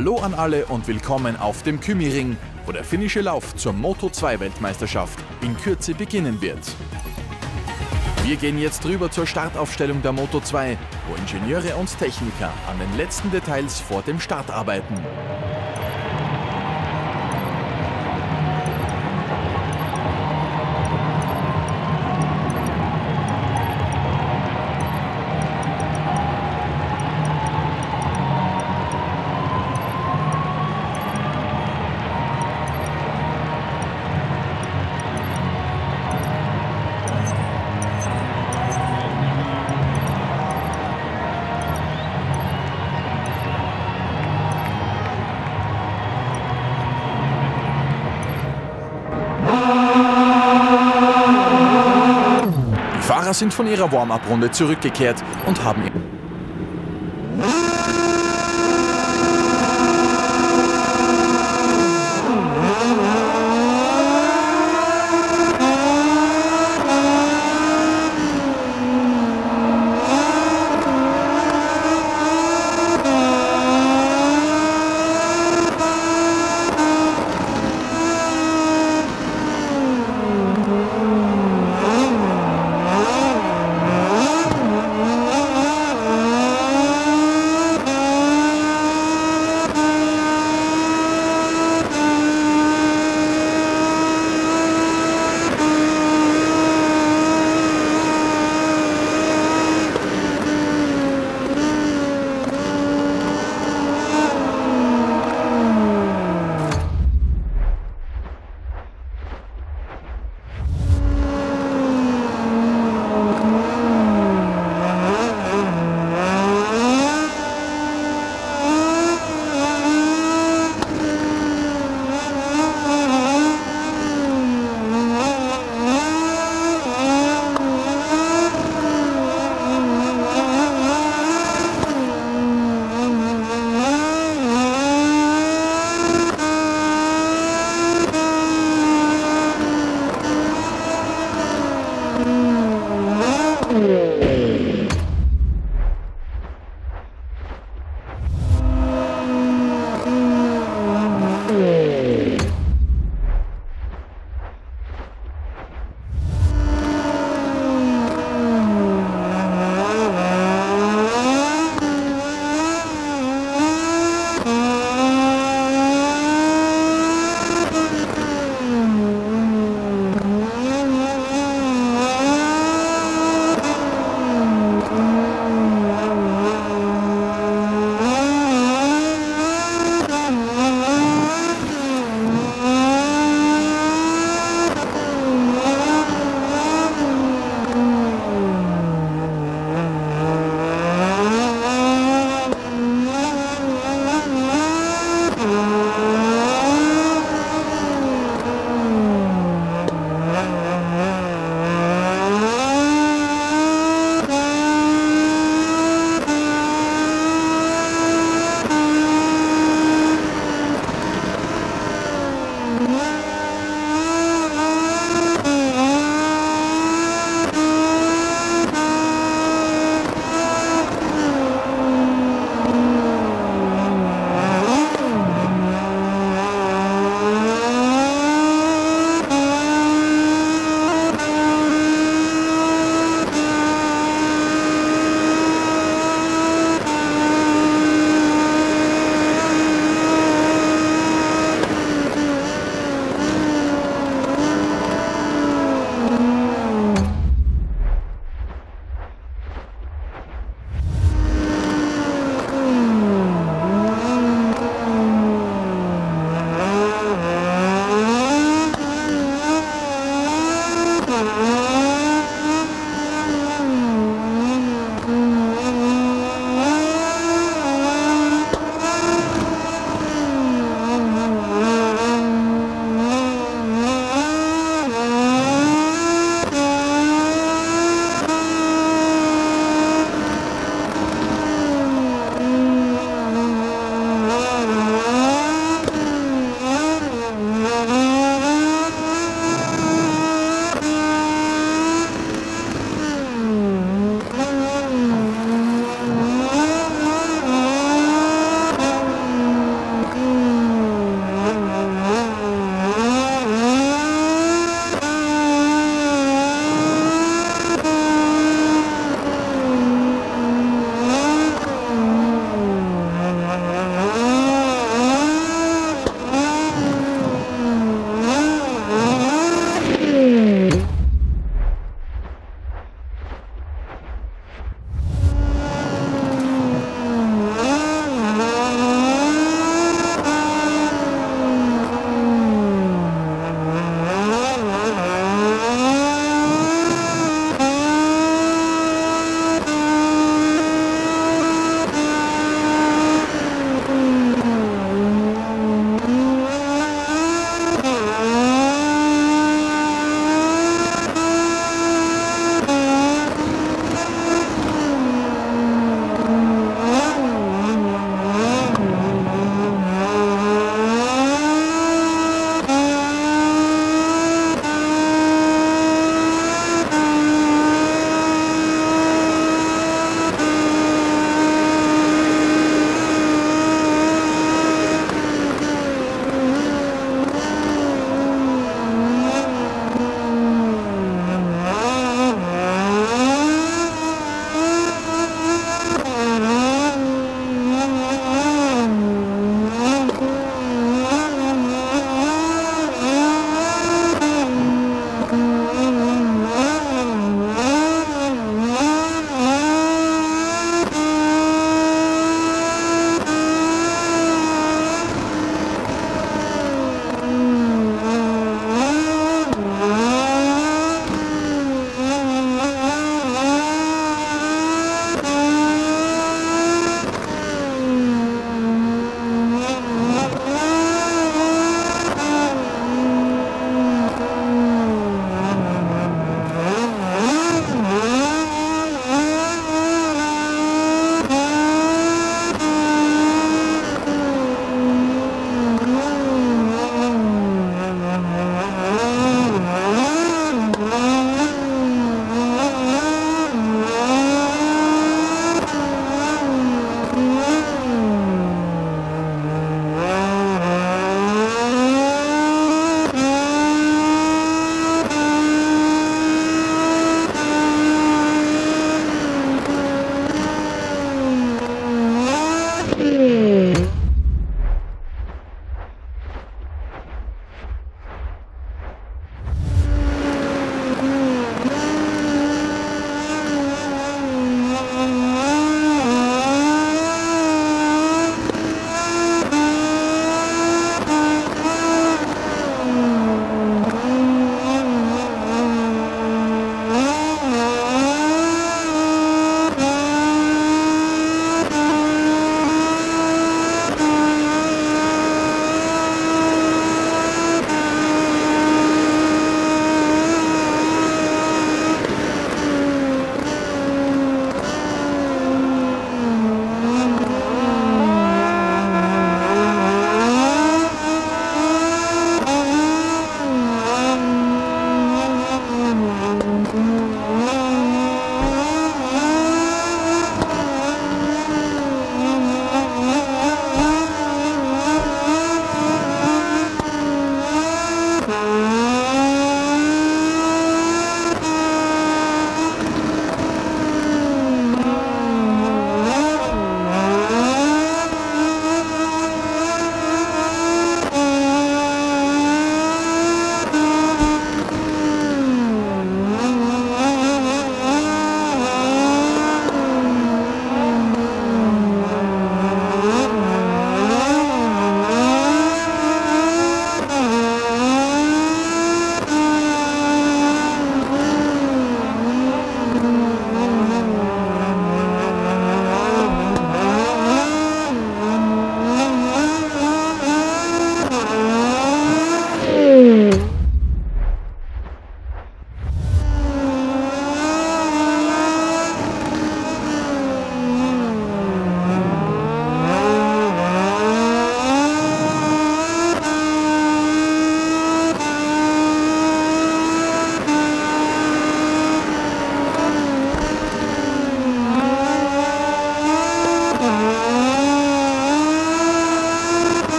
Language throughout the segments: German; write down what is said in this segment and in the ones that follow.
Hallo an alle und willkommen auf dem Kümiring, wo der finnische Lauf zur Moto2-Weltmeisterschaft in Kürze beginnen wird. Wir gehen jetzt rüber zur Startaufstellung der Moto2, wo Ingenieure und Techniker an den letzten Details vor dem Start arbeiten. Fahrer sind von ihrer Warm-up-Runde zurückgekehrt und haben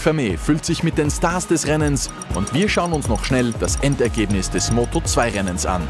Parc Fermé füllt sich mit den Stars des Rennens und wir schauen uns noch schnell das Endergebnis des Moto2-Rennens an.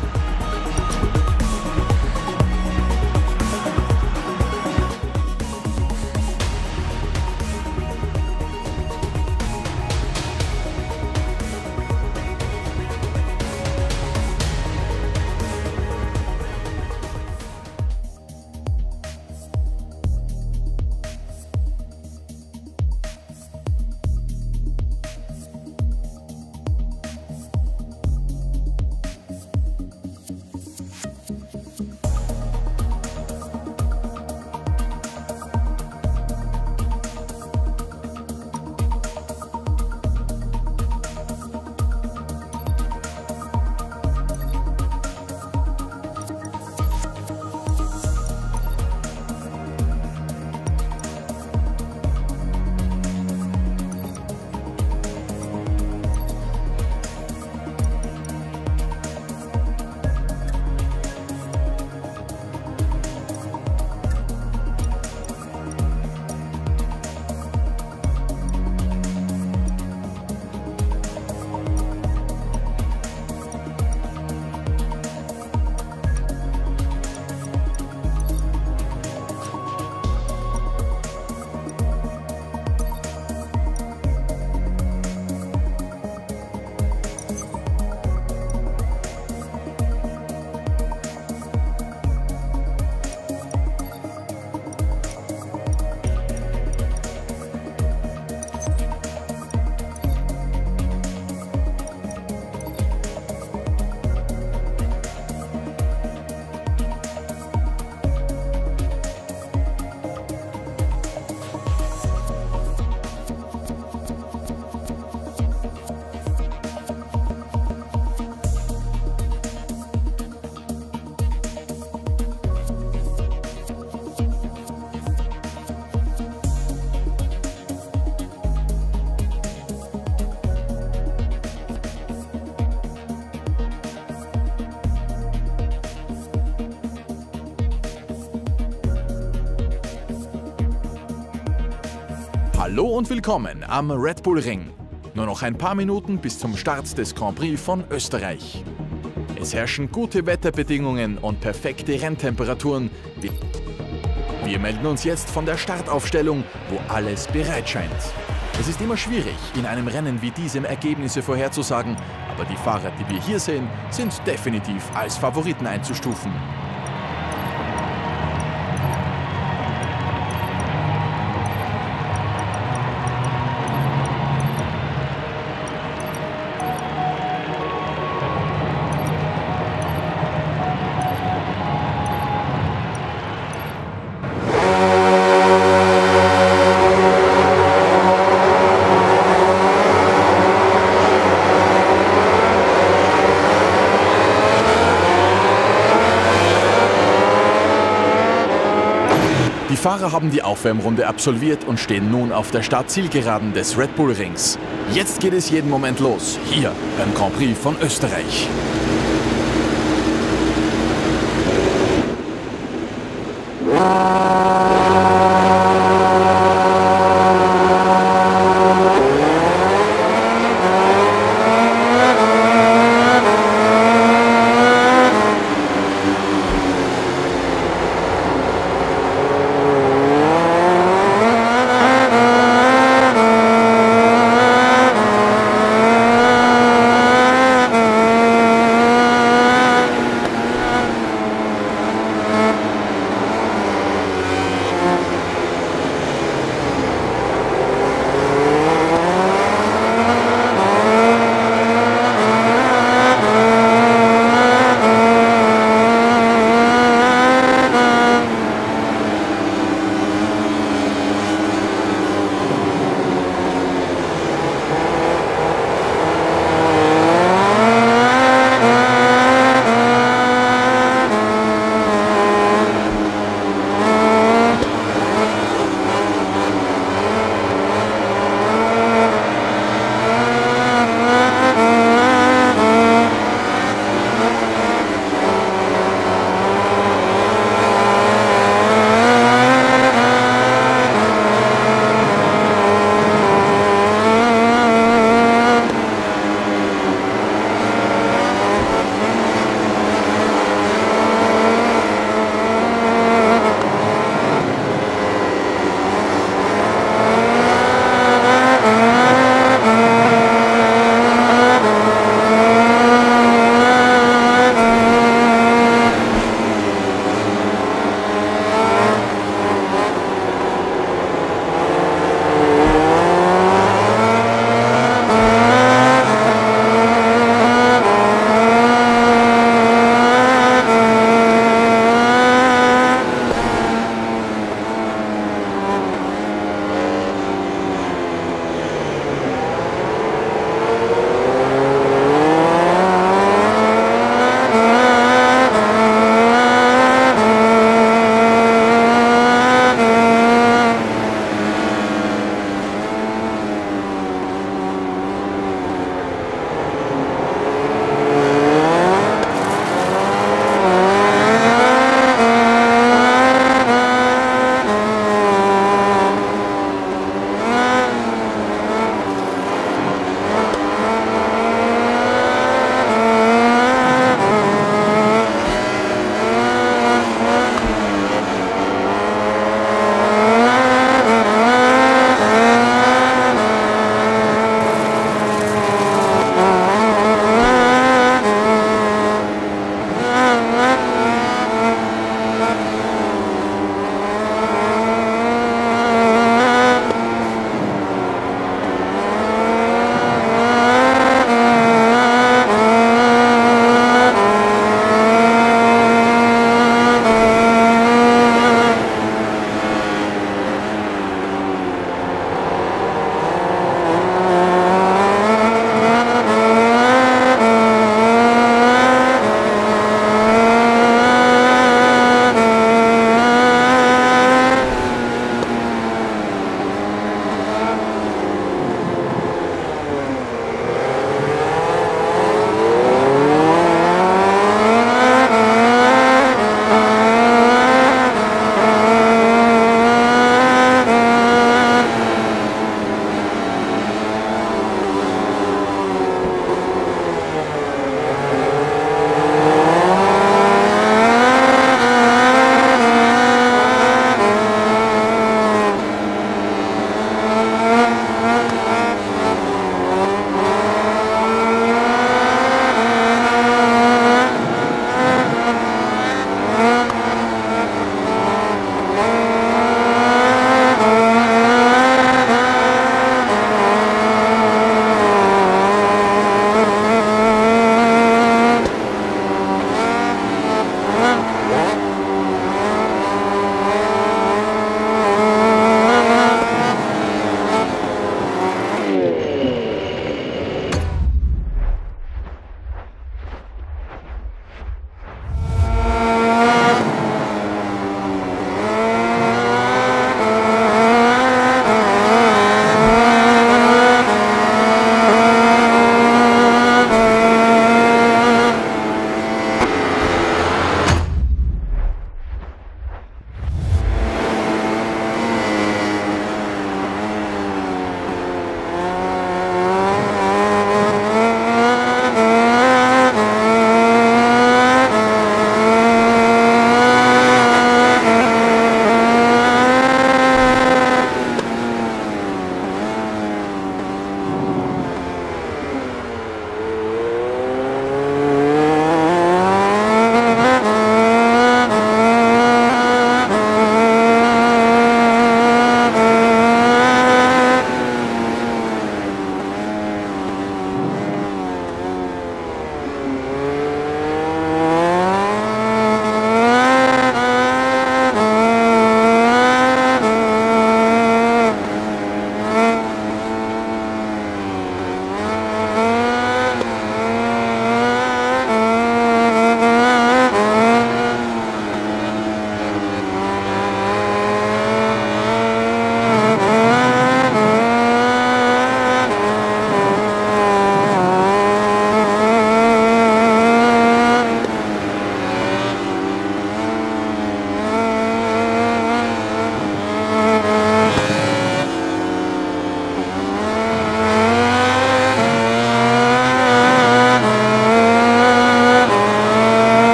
Hallo und willkommen am Red Bull Ring. Nur noch ein paar Minuten bis zum Start des Grand Prix von Österreich. Es herrschen gute Wetterbedingungen und perfekte Renntemperaturen. Wir melden uns jetzt von der Startaufstellung, wo alles bereit scheint. Es ist immer schwierig, in einem Rennen wie diesem Ergebnisse vorherzusagen, aber die Fahrer, die wir hier sehen, sind definitiv als Favoriten einzustufen. haben die Aufwärmrunde absolviert und stehen nun auf der Startzielgeraden des Red Bull Rings. Jetzt geht es jeden Moment los, hier beim Grand Prix von Österreich. Wow.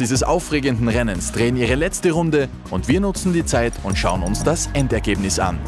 Dieses aufregenden Rennens drehen ihre letzte Runde und wir nutzen die Zeit und schauen uns das Endergebnis an.